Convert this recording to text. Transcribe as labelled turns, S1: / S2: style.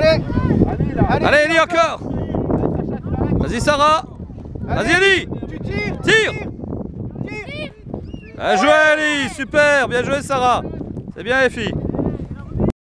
S1: Allez.
S2: Allez, Ellie, encore. Vas-y, Sarah. Vas-y, Ellie
S1: Tu tires
S2: Tire. Bien joué, Ellie Super. Bien joué, Sarah. C'est bien, les filles.